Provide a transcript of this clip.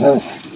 Oh.